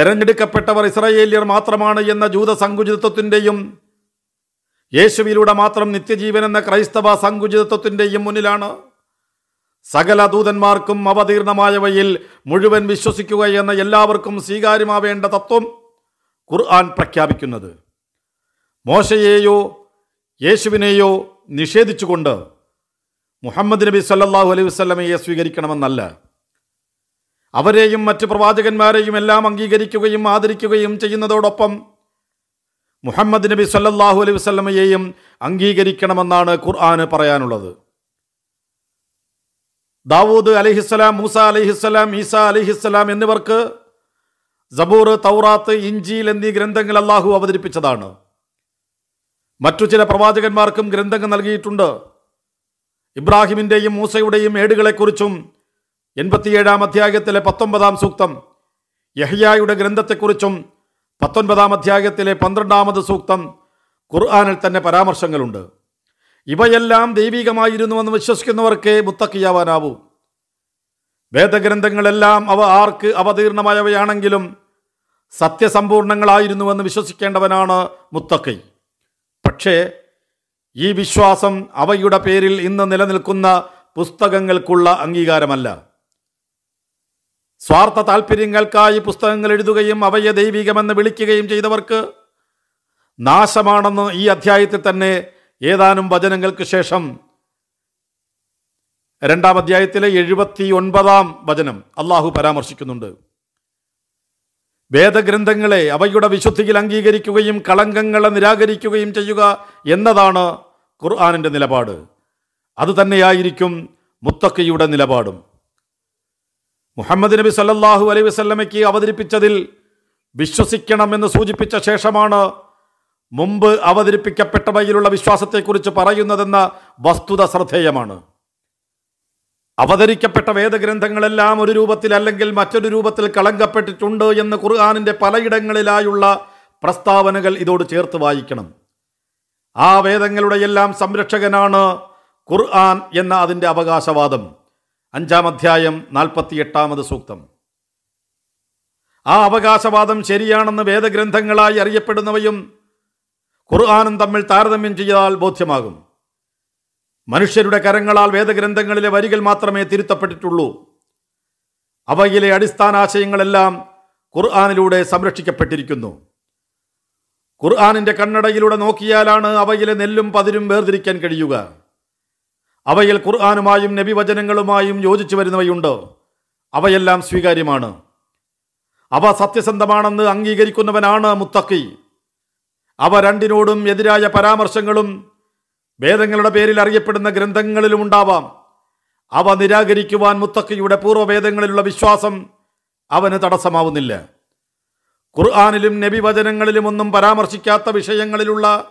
തെരഞ്ഞെടുക്കപ്പെട്ടവർ ഇസ്രയേലിയർ മാത്രമാണ് എന്ന ജൂത സങ്കുചിതത്വത്തിന്റെയും യേശുവിലൂടെ മാത്രം നിത്യജീവൻ എന്ന ക്രൈസ്തവ സങ്കുചിതത്വത്തിന്റെയും മുന്നിലാണ്. സകല ദൂതന്മാർക്കും അവതീർണമായവയിൽ മുഴുവൻ വിശ്വസിക്കുക എന്ന എല്ലാവർക്കും സ്വീകാര്യമാവേണ്ട തത്വം ഖുർആൻ പ്രഖ്യാപിക്കുന്നത്. മോശയെയോ യേശുവിനെയോ നിഷേധിച്ചുകൊണ്ട് മുഹമ്മദ് നബി സല്ലാഹു അലൈഹി വസ്ലമയെ സ്വീകരിക്കണമെന്നല്ല. അവരെയും മറ്റ് പ്രവാചകന്മാരെയും എല്ലാം അംഗീകരിക്കുകയും ആദരിക്കുകയും ചെയ്യുന്നതോടൊപ്പം മുഹമ്മദ് നബി സല്ലാഹു അലൈഹി വസ്ലമയെയും അംഗീകരിക്കണമെന്നാണ് ഖുർആന് പറയാനുള്ളത്. ദാവൂദ് അലിഹിസ്സലാം മൂസ അലിഹിസ്സലാം ഈസ അലിഹിസ്സലാം എന്നിവർക്ക് ജബൂർ തൗറാത്ത് ഇഞ്ചീൽ എന്നീ ഗ്രന്ഥങ്ങൾ അള്ളാഹു അവതരിപ്പിച്ചതാണ്. മറ്റു ചില പ്രവാചകന്മാർക്കും ഗ്രന്ഥങ്ങൾ നൽകിയിട്ടുണ്ട്. ഇബ്രാഹിമിന്റെയും മൂസയുടെയും ഏടുകളെക്കുറിച്ചും എൺപത്തിയേഴാം അധ്യായത്തിലെ പത്തൊമ്പതാം സൂക്തം യഹ്യായുടെ ഗ്രന്ഥത്തെക്കുറിച്ചും പത്തൊൻപതാം അധ്യായത്തിലെ പന്ത്രണ്ടാമത് സൂക്തം ഖുർആാനിൽ തന്നെ പരാമർശങ്ങളുണ്ട്. ഇവയെല്ലാം ദൈവികമായിരുന്നുവെന്ന് വിശ്വസിക്കുന്നവർക്കേ മുത്തക്കിയാവാനാവൂ. വേദഗ്രന്ഥങ്ങളെല്ലാം അവ ആർക്ക് അവതീർണമായവയാണെങ്കിലും സത്യസമ്പൂർണങ്ങളായിരുന്നുവെന്ന് വിശ്വസിക്കേണ്ടവനാണ് മുത്തക്കൈ. പക്ഷേ ഈ വിശ്വാസം അവയുടെ പേരിൽ ഇന്ന് നിലനിൽക്കുന്ന പുസ്തകങ്ങൾക്കുള്ള അംഗീകാരമല്ല. സ്വാർത്ഥ താല്പര്യങ്ങൾക്കായി പുസ്തകങ്ങൾ എഴുതുകയും അവയെ ദൈവികമെന്ന് വിളിക്കുകയും ചെയ്തവർക്ക് നാശമാണെന്ന് ഈ അധ്യായത്തിൽ തന്നെ ഏതാനും വചനങ്ങൾക്ക് ശേഷം രണ്ടാം അധ്യായത്തിലെ എഴുപത്തി ഒൻപതാം വചനം അള്ളാഹു പരാമർശിക്കുന്നുണ്ട്. വേദഗ്രന്ഥങ്ങളെ അവയുടെ വിശുദ്ധിയിൽ അംഗീകരിക്കുകയും കളങ്കങ്ങളെ നിരാകരിക്കുകയും ചെയ്യുക എന്നതാണ് ഖുർആാനിന്റെ നിലപാട്. അതുതന്നെയായിരിക്കും മുത്തക്കയുടെ നിലപാടും. മുഹമ്മദ് നബി സല്ലാഹു അലൈ വസ്ല്ലമയ്ക്ക് അവതരിപ്പിച്ചതിൽ വിശ്വസിക്കണമെന്ന് സൂചിപ്പിച്ച ശേഷമാണ് മുമ്പ് അവതരിപ്പിക്കപ്പെട്ടവയിലുള്ള വിശ്വാസത്തെക്കുറിച്ച് പറയുന്നതെന്ന വസ്തുത ശ്രദ്ധേയമാണ്. അവതരിക്കപ്പെട്ട വേദഗ്രന്ഥങ്ങളെല്ലാം ഒരു രൂപത്തിൽ അല്ലെങ്കിൽ മറ്റൊരു രൂപത്തിൽ കളങ്കപ്പെട്ടിട്ടുണ്ട് എന്ന് ഖുർആാനിന്റെ പലയിടങ്ങളിലായുള്ള പ്രസ്താവനകൾ ഇതോട് ചേർത്ത് വായിക്കണം. ആ വേദങ്ങളുടെ എല്ലാം സംരക്ഷകനാണ് ഖുർആൻ എന്ന അതിന്റെ അവകാശവാദം. അഞ്ചാം അധ്യായം നാൽപ്പത്തി എട്ടാമത് സൂക്തം. ആ അവകാശവാദം ശരിയാണെന്ന് വേദഗ്രന്ഥങ്ങളായി അറിയപ്പെടുന്നവയും ഖുർആാനും തമ്മിൽ താരതമ്യം ചെയ്താൽ ബോധ്യമാകും. മനുഷ്യരുടെ കരങ്ങളാൽ വേദഗ്രന്ഥങ്ങളിലെ വരികൾ മാത്രമേ തിരുത്തപ്പെട്ടിട്ടുള്ളൂ. അവയിലെ അടിസ്ഥാനാശയങ്ങളെല്ലാം ഖുർആാനിലൂടെ സംരക്ഷിക്കപ്പെട്ടിരിക്കുന്നു. ഖുർആാനിന്റെ കണ്ണടയിലൂടെ നോക്കിയാലാണ് അവയിലെ നെല്ലും പതിരും വേർതിരിക്കാൻ കഴിയുക. അവയിൽ ഖുർആാനുമായും നബിവചനങ്ങളുമായും യോജിച്ചു വരുന്നവയുണ്ട്. അവയെല്ലാം സ്വീകാര്യമാണ്. അവ സത്യസന്ധമാണെന്ന് അംഗീകരിക്കുന്നവനാണ് മുത്തക്കി. അവ രണ്ടിനോടും എതിരായ പരാമർശങ്ങളും വേദങ്ങളുടെ പേരിൽ അറിയപ്പെടുന്ന ഗ്രന്ഥങ്ങളിലും ഉണ്ടാവാം. അവ നിരാകരിക്കുവാൻ മുത്തക്കിയുടെ പൂർവവേദങ്ങളിലുള്ള വിശ്വാസം അവന് തടസ്സമാവുന്നില്ല. ഖുർആാനിലും നബിവചനങ്ങളിലും ഒന്നും പരാമർശിക്കാത്ത വിഷയങ്ങളിലുള്ള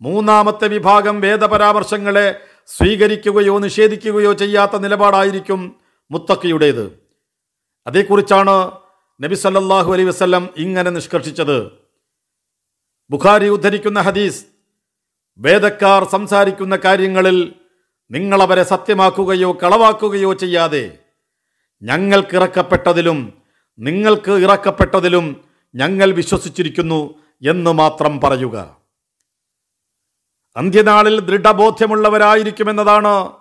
മൂന്നാമത്തെ വിഭാഗം വേദപരാമർശങ്ങളെ സ്വീകരിക്കുകയോ നിഷേധിക്കുകയോ ചെയ്യാത്ത നിലപാടായിരിക്കും മുത്തക്കിയുടേത്. അതേക്കുറിച്ചാണ് നബി സല്ലല്ലാഹു അലൈഹി വസല്ലം ഇങ്ങനെ നിഷ്കർഷിച്ചത്. ബുഖാരി ഉദ്ധരിക്കുന്ന ഹദീസ് വേദക്കാർ സംസാരിക്കുന്ന കാര്യങ്ങളിൽ നിങ്ങളവരെ സത്യമാക്കുകയോ കളവാക്കുകയോ ചെയ്യാതെ ഞങ്ങൾക്ക് ഇറക്കപ്പെട്ടതിലും നിങ്ങൾക്ക് ഇറക്കപ്പെട്ടതിലും ഞങ്ങൾ വിശ്വസിച്ചിരിക്കുന്നു എന്ന് മാത്രം പറയുക. അന്ത്യനാളിൽ ദൃഢബോധ്യമുള്ളവരായിരിക്കുമെന്നതാണ്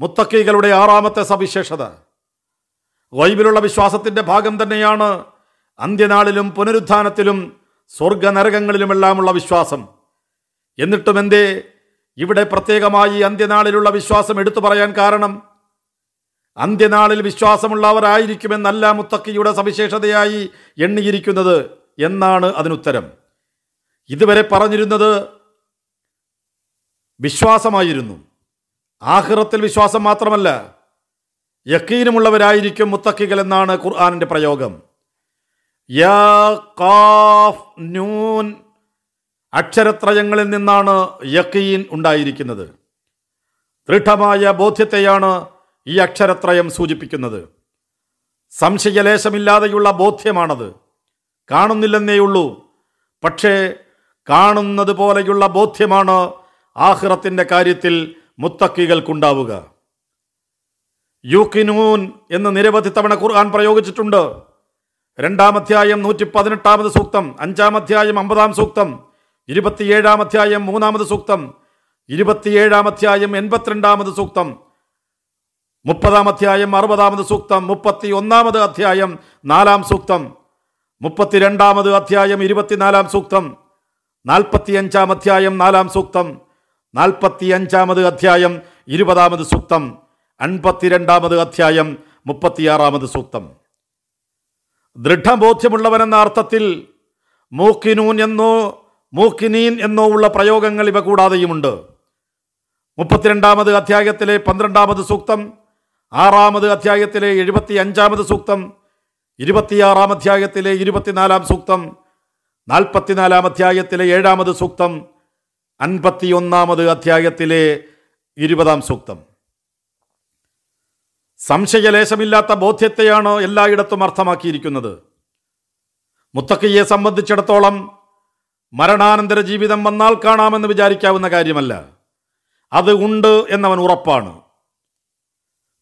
മുത്തക്കികളുടെ ആറാമത്തെ സവിശേഷത. വൈബിലുള്ള വിശ്വാസത്തിന്റെ ഭാഗം തന്നെയാണ് അന്ത്യനാളിലും പുനരുത്ഥാനത്തിലും സ്വർഗനരകങ്ങളിലുമെല്ലാമുള്ള വിശ്വാസം. എന്നിട്ടും എന്തേ ഇവിടെ പ്രത്യേകമായി അന്ത്യനാളിലുള്ള വിശ്വാസം എടുത്തു പറയാൻ കാരണം? അന്ത്യനാളിൽ വിശ്വാസമുള്ളവരായിരിക്കുമെന്നല്ല മുത്തക്കിയുടെ സവിശേഷതയായി എണ്ണിയിരിക്കുന്നത് എന്നാണ് അതിനുത്തരം. ഇതുവരെ പറഞ്ഞിരുന്നത് വിശ്വാസമായിരുന്നു. ആഹ്റത്തിൽ വിശ്വാസം മാത്രമല്ല യക്കീനുമുള്ളവരായിരിക്കും മുത്തക്കികൾ എന്നാണ് ഖുർആാനിന്റെ പ്രയോഗം. യാ കാഫ് നൂൻ അക്ഷരത്രയങ്ങളിൽ നിന്നാണ് യക്കീൻ ഉണ്ടായിരിക്കുന്നത്. ദൃഢമായ ബോധ്യത്തെയാണ് ഈ അക്ഷരത്രയം സൂചിപ്പിക്കുന്നത്. സംശയലേശമില്ലാതെയുള്ള ബോധ്യമാണത്. കാണുന്നില്ലെന്നേയുള്ളൂ. പക്ഷേ കാണുന്നത് പോലെയുള്ള ബോധ്യമാണ് ആഹ്റത്തിന്റെ കാര്യത്തിൽ മുത്തക്കികൾക്കുണ്ടാവുക. യൂക്കിനൂൻ എന്ന് നിരവധി തവണ ഖുർആൻ പ്രയോഗിച്ചിട്ടുണ്ട്. രണ്ടാം അധ്യായം നൂറ്റി പതിനെട്ടാമത് സൂക്തം അഞ്ചാം അധ്യായം അമ്പതാം സൂക്തം ഇരുപത്തിയേഴാം അധ്യായം മൂന്നാമത് സൂക്തം ഇരുപത്തിയേഴാം അധ്യായം എൺപത്തിരണ്ടാമത് സൂക്തം മുപ്പതാം അധ്യായം അറുപതാമത് സൂക്തം മുപ്പത്തി ഒന്നാമത് അധ്യായം നാലാം സൂക്തം മുപ്പത്തിരണ്ടാമത് അധ്യായം ഇരുപത്തിനാലാം സൂക്തം നാൽപ്പത്തിയഞ്ചാം അധ്യായം നാലാം സൂക്തം നാൽപ്പത്തിയഞ്ചാമത് അധ്യായം ഇരുപതാമത് സൂക്തം അൻപത്തിരണ്ടാമത് അധ്യായം മുപ്പത്തിയാറാമത് സൂക്തം. ദൃഢബോധ്യമുള്ളവനെന്ന അർത്ഥത്തിൽ മൂക്കിനൂൻ എന്നോ മൂക്കിനീൻ എന്നോ ഉള്ള പ്രയോഗങ്ങൾ ഇവ കൂടാതെയുമുണ്ട്. മുപ്പത്തിരണ്ടാമത് അധ്യായത്തിലെ പന്ത്രണ്ടാമത് സൂക്തം ആറാമത് അധ്യായത്തിലെ എഴുപത്തി അഞ്ചാമത് സൂക്തം ഇരുപത്തിയാറാം അധ്യായത്തിലെ ഇരുപത്തിനാലാം സൂക്തം നാൽപ്പത്തിനാലാം അധ്യായത്തിലെ ഏഴാമത് സൂക്തം അൻപത്തിയൊന്നാമത് അധ്യായത്തിലെ ഇരുപതാം സൂക്തം. സംശയലേശമില്ലാത്ത ബോധ്യത്തെയാണ് എല്ലായിടത്തും അർത്ഥമാക്കിയിരിക്കുന്നത്. മുത്തക്കയെ സംബന്ധിച്ചിടത്തോളം മരണാനന്തര ജീവിതം വന്നാൽ കാണാമെന്ന് വിചാരിക്കാവുന്ന കാര്യമല്ല. അത് ഉണ്ട് എന്നവൻ ഉറപ്പാണ്.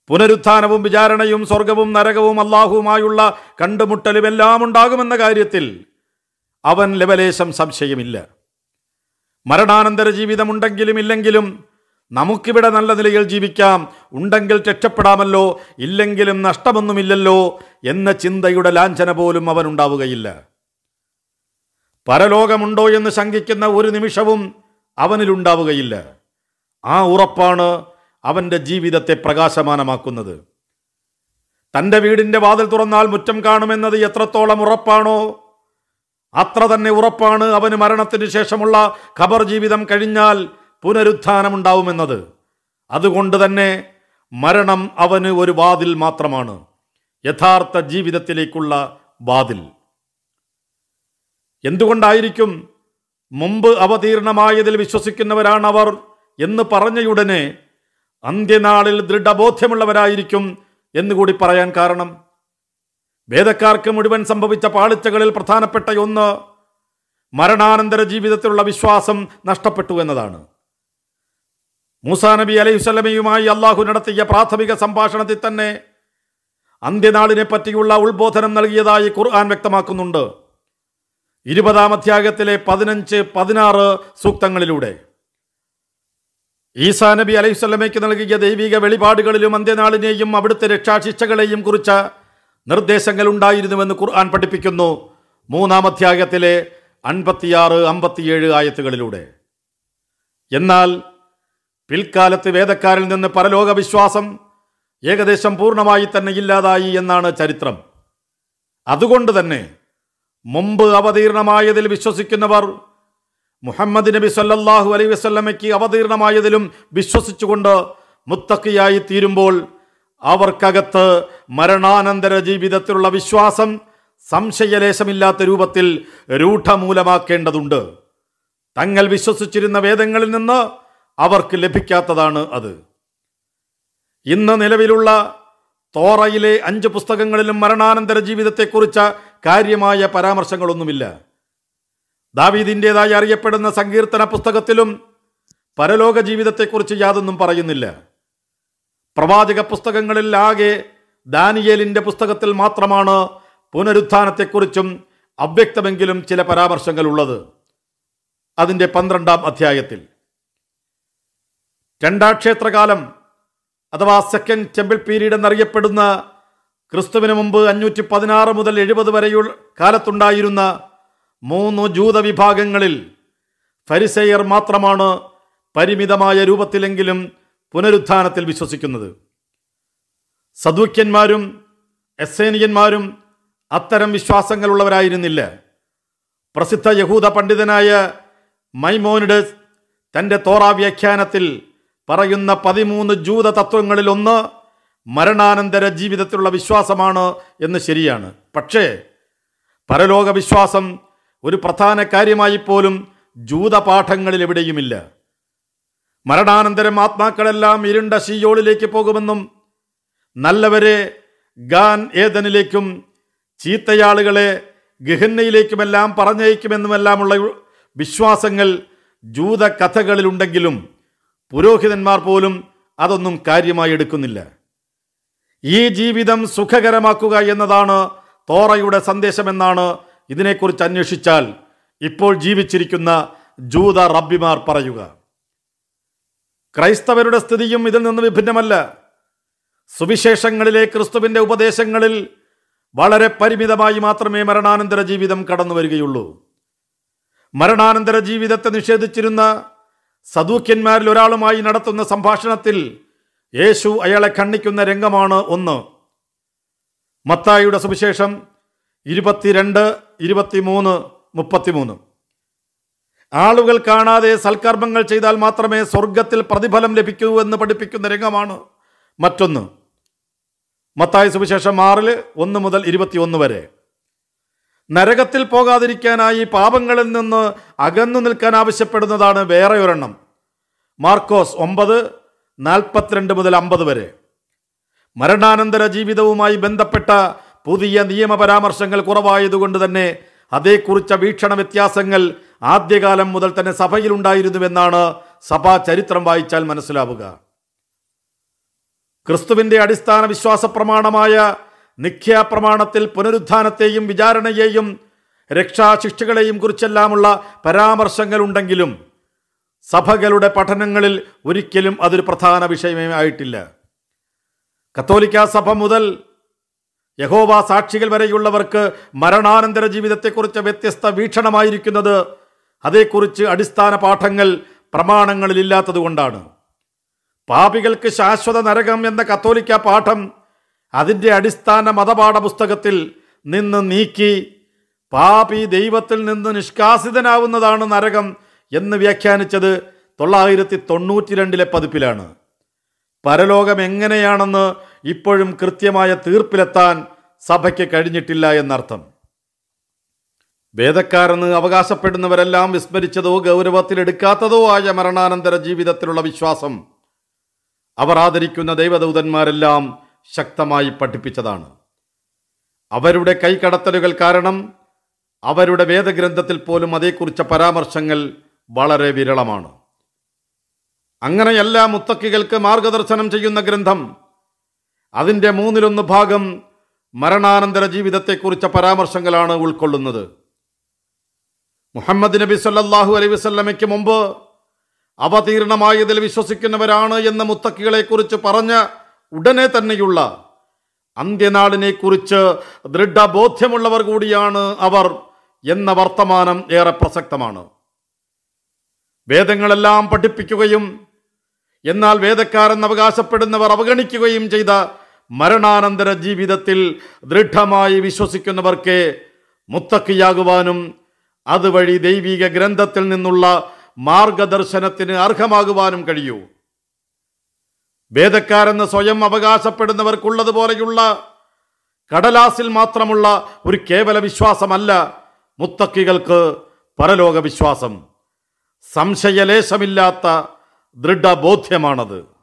പുനരുത്ഥാനവും വിചാരണയും സ്വർഗവും നരകവും അള്ളാഹുവുമായുള്ള കണ്ടുമുട്ടലും എല്ലാം ഉണ്ടാകുമെന്ന കാര്യത്തിൽ അവൻ ലവലേശം സംശയമില്ല. മരണാനന്തര ജീവിതമുണ്ടെങ്കിലും ഇല്ലെങ്കിലും നമുക്കിവിടെ നല്ല നിലയിൽ ജീവിക്കാം. ഉണ്ടെങ്കിൽ രക്ഷപ്പെടാമല്ലോ ഇല്ലെങ്കിലും നഷ്ടമൊന്നുമില്ലല്ലോ എന്ന ചിന്തയുടെ ലാഞ്ചന പോലും അവനുണ്ടാവുകയില്ല പരലോകമുണ്ടോ എന്ന് ശങ്കിക്കുന്ന ഒരു നിമിഷവും അവനിലുണ്ടാവുകയില്ല ആ ഉറപ്പാണ് അവന്റെ ജീവിതത്തെ പ്രകാശമാനമാക്കുന്നത്. തന്റെ വീടിന്റെ വാതിൽ തുറന്നാൽ മുറ്റം കാണുമെന്നത് എത്രത്തോളം ഉറപ്പാണോ അത്ര തന്നെ ഉറപ്പാണ് അവന് മരണത്തിന് ശേഷമുള്ള ഖബർ ജീവിതം കഴിഞ്ഞാൽ പുനരുത്ഥാനമുണ്ടാവുമെന്നത്. അതുകൊണ്ട് തന്നെ മരണം അവന് ഒരു വാതിൽ മാത്രമാണ്. യഥാർത്ഥ ജീവിതത്തിലേക്കുള്ള വാതിൽ. എന്തുകൊണ്ടായിരിക്കും മുമ്പ് അവതീർണമായതിൽ വിശ്വസിക്കുന്നവരാണ് അവർ എന്ന് പറഞ്ഞയുടനെ അന്ത്യനാളിൽ ദൃഢബോധ്യമുള്ളവരായിരിക്കും എന്നുകൂടി പറയാൻ കാരണം? വേദക്കാർക്ക് മുഴുവൻ സംഭവിച്ച പാളിച്ചകളിൽ പ്രധാനപ്പെട്ട ഒന്ന് മരണാനന്തര ജീവിതത്തിലുള്ള വിശ്വാസം നഷ്ടപ്പെട്ടു എന്നതാണ്. മൂസാ നബി അലൈഹിസ്വലമയുമായി അള്ളാഹു നടത്തിയ പ്രാഥമിക സംഭാഷണത്തിൽ തന്നെ അന്ത്യനാളിനെ പറ്റിയുള്ള ഉത്ബോധനം നൽകിയതായി ഖുർആൻ വ്യക്തമാക്കുന്നുണ്ട്. ഇരുപതാം അധ്യായത്തിലെ പതിനഞ്ച് പതിനാറ് സൂക്തങ്ങളിലൂടെ. ഈസാ നബി അലൈഹിസ്വല്ലമയ്ക്ക് നൽകിയ ദൈവിക വെളിപാടുകളിലും അന്ത്യനാളിനെയും അവിടുത്തെ രക്ഷാശിക്ഷകളെയും കുറിച്ച നിർദ്ദേശങ്ങൾ ഉണ്ടായിരുന്നുവെന്ന് ഖുർആൻ പഠിപ്പിക്കുന്നു മൂന്നാം അധ്യായത്തിലെ അൻപത്തിയാറ് അമ്പത്തിയേഴ് ആയത്തുകളിലൂടെ. എന്നാൽ പിൽക്കാലത്ത് വേദക്കാരിൽ നിന്ന് പരലോക വിശ്വാസം ഏകദേശം പൂർണമായി തന്നെ ഇല്ലാതായി എന്നാണ് ചരിത്രം. അതുകൊണ്ട് തന്നെ മുമ്പ് അവതീർണമായതിൽ വിശ്വസിക്കുന്നവർ മുഹമ്മദ് നബി സല്ലാഹു അലൈഹി വസ്ല്ലമയ്ക്ക് അവതീർണമായതിലും വിശ്വസിച്ചുകൊണ്ട് മുത്തക്കിയായി തീരുമ്പോൾ അവർക്കകത്ത് മരണാനന്തര ജീവിതത്തിലുള്ള വിശ്വാസം സംശയലേശമില്ലാത്ത രൂപത്തിൽ രൂഢമൂലമാക്കേണ്ടതുണ്ട്. തങ്ങൾ വിശ്വസിച്ചിരുന്ന വേദങ്ങളിൽ നിന്ന് അവർക്ക് ലഭിക്കാത്തതാണ് അത്. ഇന്ന് നിലവിലുള്ള തോറയിലെ അഞ്ച് പുസ്തകങ്ങളിലും മരണാനന്തര ജീവിതത്തെക്കുറിച്ച കാര്യമായ പരാമർശങ്ങളൊന്നുമില്ല. ദാവീദിന്റെതായി അറിയപ്പെടുന്ന സങ്കീർത്തന പുസ്തകത്തിലും പരലോക ജീവിതത്തെക്കുറിച്ച് യാതൊന്നും പറയുന്നില്ല. പ്രവാചക പുസ്തകങ്ങളിൽ ആകെ ദാനിയേലിന്റെ പുസ്തകത്തിൽ മാത്രമാണ് പുനരുത്ഥാനത്തെക്കുറിച്ചും അവ്യക്തമെങ്കിലും ചില പരാമർശങ്ങൾ ഉള്ളത് അതിന്റെ പന്ത്രണ്ടാം അധ്യായത്തിൽ. രണ്ടാക്ഷേത്രകാലം അഥവാ സെക്കൻഡ് ടെമ്പിൾ പീരീഡ് എന്നറിയപ്പെടുന്ന ക്രിസ്തുവിന് മുമ്പ് അഞ്ഞൂറ്റി പതിനാറ് മുതൽ എഴുപത് വരെയുള്ള കാലത്തുണ്ടായിരുന്ന മൂന്ന് ജൂത വിഭാഗങ്ങളിൽ ഫരിസെയർ മാത്രമാണ് പരിമിതമായ രൂപത്തിലെങ്കിലും പുനരുത്ഥാനത്തിൽ വിശ്വസിക്കുന്നത്. സദൂക്യന്മാരും എസ്സേനിയന്മാരും അത്തരം വിശ്വാസങ്ങളുള്ളവരായിരുന്നില്ല. പ്രസിദ്ധ യഹൂദ പണ്ഡിതനായ മൈമോനിഡസ് തന്റെ തോറ വ്യാഖ്യാനത്തിൽ പറയുന്ന പതിമൂന്ന് ജൂത തത്വങ്ങളിൽ ഒന്ന് മരണാനന്തര ജീവിതത്തിലുള്ള വിശ്വാസമാണ് എന്ന് ശരിയാണ്. പക്ഷേ പരലോക വിശ്വാസം ഒരു പ്രധാന കാര്യമായി പോലും ജൂതപാഠങ്ങളിൽ എവിടെയുമില്ല. മരണാനന്തരം ആത്മാക്കളെല്ലാം ഇരുണ്ട ഷിയോളിലേക്ക് പോകുമെന്നും നല്ലവരെ ഗാൻ ഏതനിലേക്കും ചീത്തയാളുകളെ ഗഹന്നയിലേക്കുമെല്ലാം പറഞ്ഞയക്കുമെന്നുമെല്ലാമുള്ള വിശ്വാസങ്ങൾ ജൂത കഥകളിലുണ്ടെങ്കിലും പുരോഹിതന്മാർ പോലും അതൊന്നും കാര്യമായി എടുക്കുന്നില്ല. ഈ ജീവിതം സുഖകരമാക്കുക എന്നതാണ് തോറയുടെ സന്ദേശമെന്നാണ് ഇതിനെക്കുറിച്ച് അന്വേഷിച്ചാൽ ഇപ്പോൾ ജീവിച്ചിരിക്കുന്ന ജൂത റബ്ബിമാർ പറയുക. ക്രൈസ്തവരുടെ സ്ഥിതിയും ഇതിൽ നിന്ന് വിഭിന്നമല്ല. സുവിശേഷങ്ങളിലെ ക്രിസ്തുവിന്റെ ഉപദേശങ്ങളിൽ വളരെ പരിമിതമായി മാത്രമേ മരണാനന്തര ജീവിതം കടന്നു വരികയുള്ളൂ. മരണാനന്തര ജീവിതത്തെ നിഷേധിച്ചിരുന്ന സദൂക്യന്മാരിൽ ഒരാളുമായി നടത്തുന്ന സംഭാഷണത്തിൽ യേശു അയാളെ ഖണ്ഡിക്കുന്ന രംഗമാണ് ഒന്ന്. മത്തായിയുടെ സുവിശേഷം ഇരുപത്തിരണ്ട് ഇരുപത്തിമൂന്ന് മുപ്പത്തിമൂന്ന്. ആളുകൾ കാണാതെ സൽക്കർമ്മങ്ങൾ ചെയ്താൽ മാത്രമേ സ്വർഗത്തിൽ പ്രതിഫലം ലഭിക്കൂ എന്ന് പഠിപ്പിക്കുന്ന രംഗമാണ് മറ്റൊന്ന്. മത്തായ സുവിശേഷം ആറിൽ ഒന്ന് മുതൽ ഇരുപത്തിയൊന്ന് വരെ. നരകത്തിൽ പോകാതിരിക്കാനായി പാപങ്ങളിൽ നിന്ന് അകന്നു നിൽക്കാൻ ആവശ്യപ്പെടുന്നതാണ് വേറെ ഒരെണ്ണം മാർക്കോസ് ഒമ്പത് നാൽപ്പത്തിരണ്ട് മുതൽ അമ്പത് വരെ. മരണാനന്തര ജീവിതവുമായി ബന്ധപ്പെട്ട പുതിയ നിയമപരാമർശങ്ങൾ കുറവായതുകൊണ്ട് തന്നെ അതേക്കുറിച്ച വീക്ഷണ വ്യത്യാസങ്ങൾ ആദ്യകാലം മുതൽ തന്നെ സഭയിലുണ്ടായിരുന്നുവെന്നാണ് സഭാ ചരിത്രം വായിച്ചാൽ മനസ്സിലാവുക. ക്രിസ്തുവിന്റെ അടിസ്ഥാന വിശ്വാസ പ്രമാണമായ നിഖ്യാപ്രമാണത്തിൽ പുനരുത്ഥാനത്തെയും വിചാരണയെയും രക്ഷാശിക്ഷകളെയും കുറിച്ചെല്ലാമുള്ള പരാമർശങ്ങളുണ്ടെങ്കിലും സഭകളുടെ പഠനങ്ങളിൽ ഒരിക്കലും അതൊരു പ്രധാന വിഷയമേ ആയിട്ടില്ല. കത്തോലിക്ക സഭ മുതൽ യഹോവ സാക്ഷികൾ വരെയുള്ളവർക്ക് മരണാനന്തര ജീവിതത്തെക്കുറിച്ച് വ്യത്യസ്ത വീക്ഷണമായിരിക്കുന്നത് അതേക്കുറിച്ച് അടിസ്ഥാന പാഠങ്ങൾ പ്രമാണങ്ങളിലില്ലാത്തതുകൊണ്ടാണ്. പാപികൾക്ക് ശാശ്വത നരകം എന്ന കത്തോലിക്ക പാഠം അതിന്റെ അടിസ്ഥാന മതപാഠ പുസ്തകത്തിൽ നിന്ന് നീക്കി പാപി ദൈവത്തിൽ നിന്ന് നിഷ്കാസിതനാവുന്നതാണ് നരകം എന്ന് വ്യാഖ്യാനിച്ചത് തൊള്ളായിരത്തി തൊണ്ണൂറ്റി രണ്ടിലെ പതിപ്പിലാണ്. പരലോകം എങ്ങനെയാണെന്ന് ഇപ്പോഴും കൃത്യമായ തീർപ്പിലെത്താൻ സഭയ്ക്ക് കഴിഞ്ഞിട്ടില്ല എന്നർത്ഥം. വേദക്കാരെന്ന് അവകാശപ്പെടുന്നവരെല്ലാം വിസ്മരിച്ചതോ ഗൗരവത്തിലെടുക്കാത്തതോ ആയ മരണാനന്തര ജീവിതത്തിലുള്ള വിശ്വാസം അവർ ആദരിക്കുന്ന ദൈവദൂതന്മാരെല്ലാം ശക്തമായി പഠിപ്പിച്ചതാണ്. അവരുടെ കൈകടത്തലുകൾ കാരണം അവരുടെ വേദഗ്രന്ഥത്തിൽ പോലും അതേക്കുറിച്ച പരാമർശങ്ങൾ വളരെ വിരളമാണ്. അങ്ങനെ എല്ലാ മുത്തക്കികൾക്ക് മാർഗദർശനം ചെയ്യുന്ന ഗ്രന്ഥം. അതിന്റെ മൂന്നിലൊന്ന് ഭാഗം മരണാനന്തര ജീവിതത്തെക്കുറിച്ച പരാമർശങ്ങളാണ് ഉൾക്കൊള്ളുന്നത്. മുഹമ്മദ് നബി സല്ലാഹു അലൈ വസല്ലമയ്ക്ക് മുമ്പ് അവതീർണമായതിൽ വിശ്വസിക്കുന്നവരാണ് എന്ന മുത്തക്കികളെക്കുറിച്ച് പറഞ്ഞ ഉടനെ തന്നെയുള്ള അന്ത്യനാളിനെക്കുറിച്ച് ദൃഢബോധ്യമുള്ളവർ കൂടിയാണ് അവർ എന്ന വർത്തമാനം ഏറെ പ്രസക്തമാണ്. വേദങ്ങളെല്ലാം പഠിപ്പിക്കുകയും എന്നാൽ വേദക്കാരെന്ന് അവകാശപ്പെടുന്നവർ അവഗണിക്കുകയും ചെയ്ത മരണാനന്തര ജീവിതത്തിൽ ദൃഢമായി വിശ്വസിക്കുന്നവർക്ക് മുത്തക്കിയാകുവാനും അതുവഴി ദൈവിക ഗ്രന്ഥത്തിൽ നിന്നുള്ള മാർഗദർശനത്തിന് അർഹമാകുവാനും കഴിയൂ. വേദക്കാരെന്ന് സ്വയം അവകാശപ്പെടുന്നവർക്കുള്ളതുപോലെയുള്ള കടലാസിൽ മാത്രമുള്ള ഒരു കേവല വിശ്വാസമല്ല മുത്തക്കികൾക്ക് പരലോക വിശ്വാസം സംശയലേശമില്ലാത്ത ദൃഢബോധ്യമാണത്.